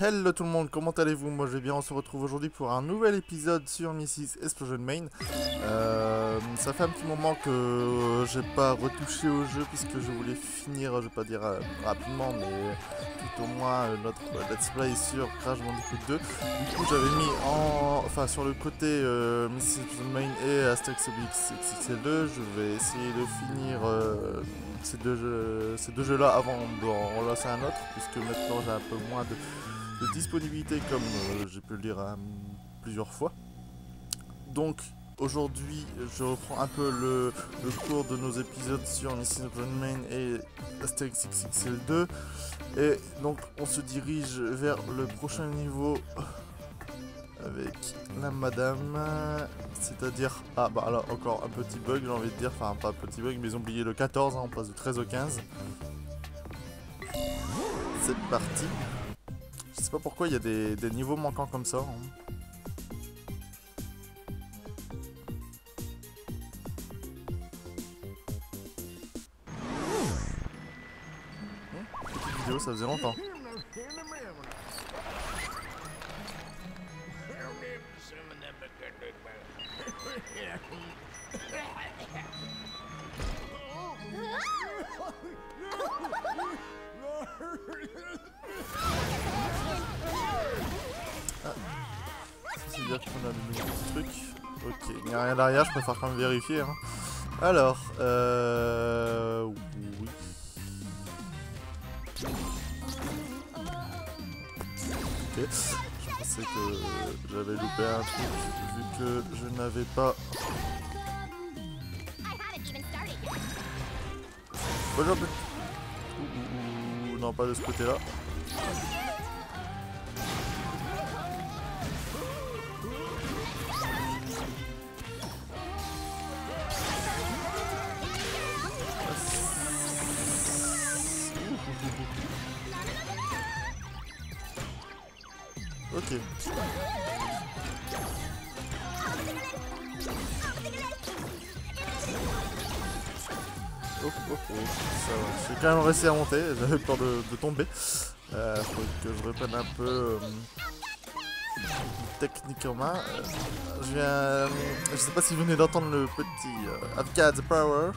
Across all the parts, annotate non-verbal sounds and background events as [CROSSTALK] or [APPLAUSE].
Hello tout le monde, comment allez-vous? Moi je vais bien, on se retrouve aujourd'hui pour un nouvel épisode sur Mrs. Explosion Main. Euh, ça fait un petit moment que j'ai pas retouché au jeu puisque je voulais finir, je vais pas dire euh, rapidement, mais tout au moins euh, notre let's play sur Crash Bandicoot 2. Du coup j'avais mis en, enfin sur le côté Mrs. Explosion Main et Asterix Obelix XXL2, je vais essayer de finir ces deux jeux, ces deux jeux là avant d'en relancer un autre puisque maintenant j'ai un peu moins de, de disponibilité comme euh, j'ai pu le dire hein, plusieurs fois. Donc aujourd'hui je reprends un peu le, le cours de nos épisodes sur Mrs. Open Main et Asterix XXL2 et donc on se dirige vers le prochain niveau avec la madame, c'est-à-dire, ah bah alors encore un petit bug j'ai envie de dire, enfin pas un petit bug mais ils ont oublié le 14, hein, on passe de 13 au 15. C'est parti. Je sais pas pourquoi il y a des, des niveaux manquants comme ça. hein. Ça faisait longtemps. [LAUGHS] Ok, il n'y a rien derrière, je préfère quand même vérifier. hein. Alors, euh... Oui. Ok, je que j'avais loupé un truc vu que je n'avais pas... Bonjour Non, pas de ce côté-là. Oh, oh, oh, va. J'ai quand même réussi à monter, [LAUGHS] j'avais peur de, tomber. Euh, faut que je reprenne un peu euh, technique en main. Euh, je viens. je sais pas si vous venez d'entendre le petit euh, the power.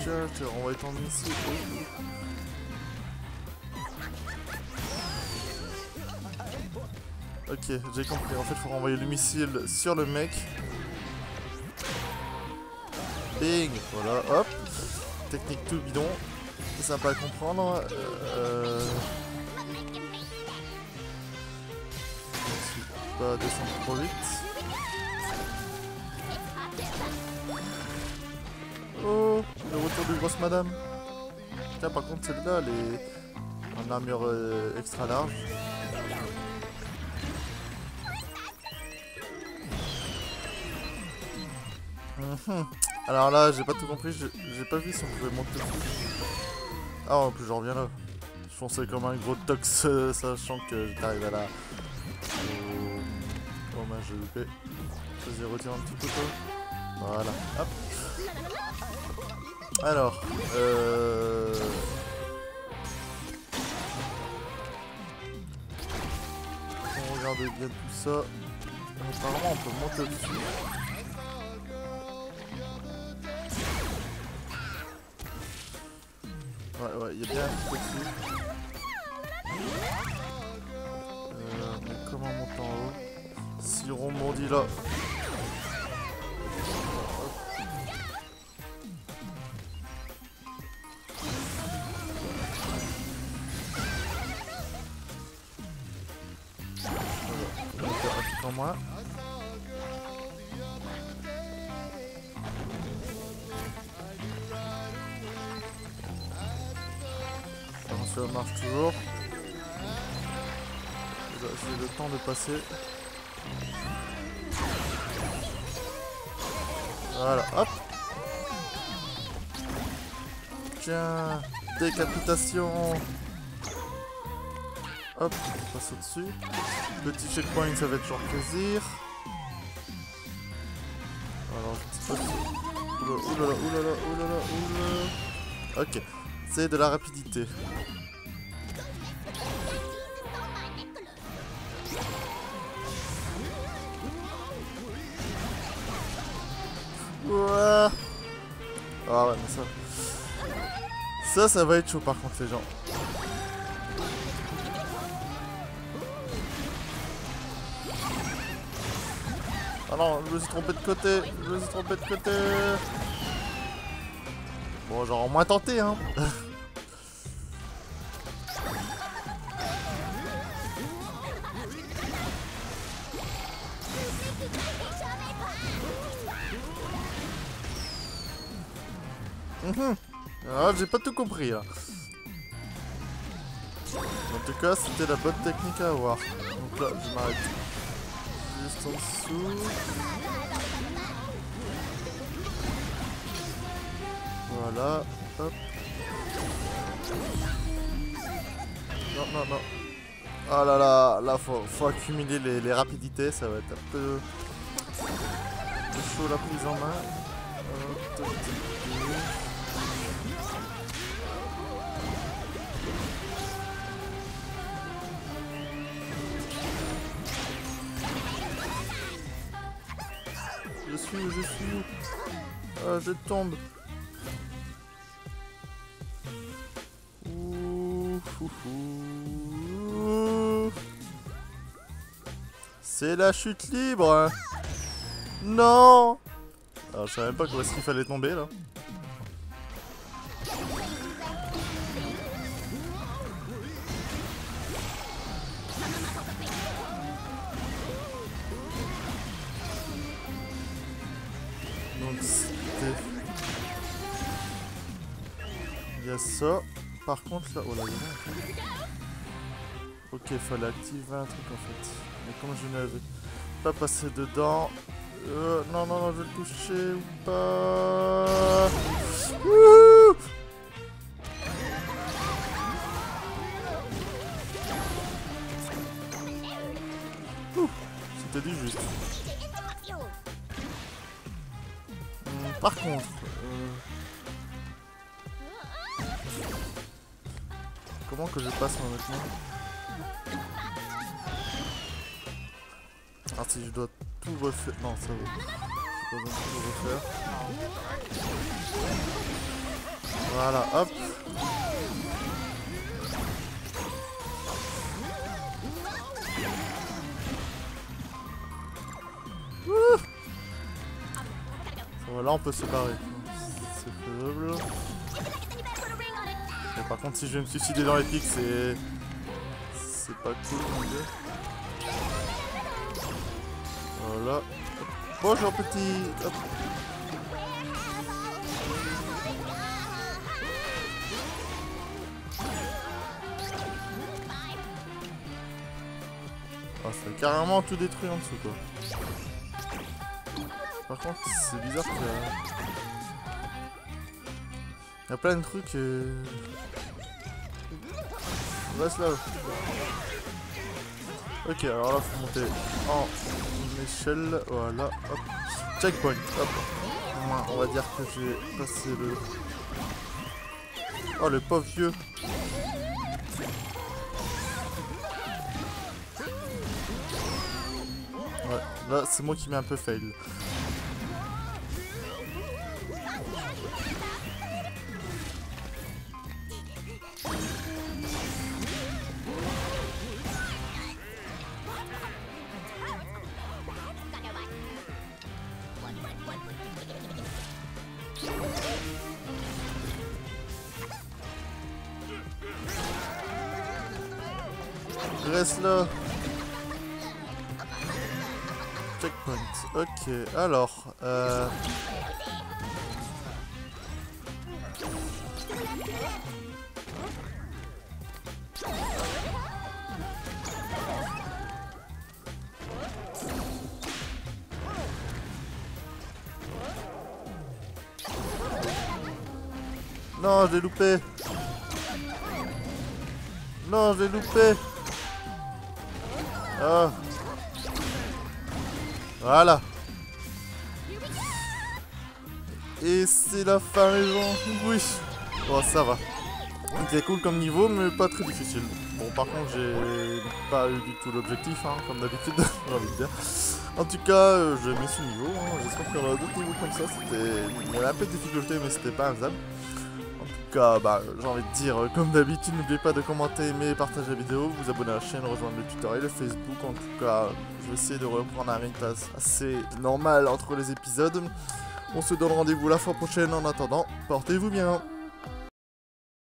Tiens, je te ton missile. Ok, j'ai compris. En fait, faut renvoyer le missile sur le mec. Bing Voilà, hop. Technique tout bidon. C'est sympa à comprendre. Euh... Ensuite, pas descendre trop vite. Oh Le retour de grosse madame. Tiens, par contre, celle-là, elle est en armure euh, extra large. Mhm. Alors là, j'ai pas tout compris, j'ai pas vu si on pouvait monter dessus. Ah, en plus, j'en reviens là. Je fonçais comme un gros tox, euh, sachant que j'étais arrivé à la. Oh, mince, j'ai loupé. Vas-y, retire un petit peu toi. Voilà, hop. Alors, euh. On regarde bien tout ça. Apparemment, on peut monter dessus. Ouais, il y a bien un truc dessus. Euh, mais comment on monte en haut? Si on rebondit là. Ça marche toujours. J'ai le temps de passer. Voilà, hop. Tiens, décapitation. Hop, on passe au-dessus. Petit checkpoint, ça va être toujours plaisir. Alors. Oula, oulala, oulala, oulala, oulala. Ok. c'est de la rapidité. Ah ouais, mais ça... Ça, ça va être chaud par contre, les gens. Ah non, je me suis trompé de côté. Je me suis trompé de côté. Bon, genre au moins tenté, hein. [LAUGHS] Mhm. Ah, j'ai pas tout compris là. En tout cas, c'était la bonne technique à avoir. Donc là, je m'arrête juste en dessous. Voilà, hop. Non, non, non. Oh là là, là, faut, accumuler les, rapidités, ça va être un peu, chaud la prise en main. Je suis où Je suis où Ah, je tombe. C'est la chute libre. Non Alors je savais même pas où est-ce qu'il fallait tomber là. Ça. Par contre là... Oh là, il y en a. Ok, fallait activer un truc en fait. Mais comme je n'avais pas passé dedans... Euh, non, non, non, je vais le toucher ou pas... Wouh Ouh, C'était du juste. Hum, par contre... Comment que je passe maintenant Ah si je dois tout refaire... Non ça va. Besoin de tout refaire. Voilà, hop. Ouh. Là on peut se barrer. C'est faisable. Par contre si je vais me suicider dans les pics c'est... C'est pas cool. Voilà. Bonjour petit Hop. Ah, a carrément tout détruit en dessous quoi. Par contre, c'est bizarre a... Il y a plein de trucs... Euh... Reste là. Ok, alors là, faut monter en échelle. Voilà, hop. Checkpoint, hop. On va dire que j'ai passé le... Oh, le pauvre vieux. Ouais, là, c'est moi qui mets un peu fail. Reste là. Checkpoint. Ok, alors. Euh... Non, je l'ai loupé. Non, je l'ai loupé. Ah. Voilà. Et c'est la fin, les gens. Oui. Bon, ça va. C'était cool comme niveau, mais pas très difficile. Bon, par contre, j'ai pas eu du tout l'objectif, hein, comme d'habitude, [LAUGHS] j'ai envie de dire. En tout cas, euh, j'ai mis ce niveau. Hein. J'espère qu'il y aura d'autres niveaux comme ça. C'était... Un peu de difficulté, mais c'était pas infaisable. Cas, bah, j'ai envie de dire, euh, comme d'habitude, n'oubliez pas de commenter, aimer, partager la vidéo, vous abonner à la chaîne, rejoindre le tutoriel, Facebook. En tout cas, je vais essayer de reprendre un rythme assez normal entre les épisodes. On se donne rendez-vous la fois prochaine. En attendant, portez-vous bien.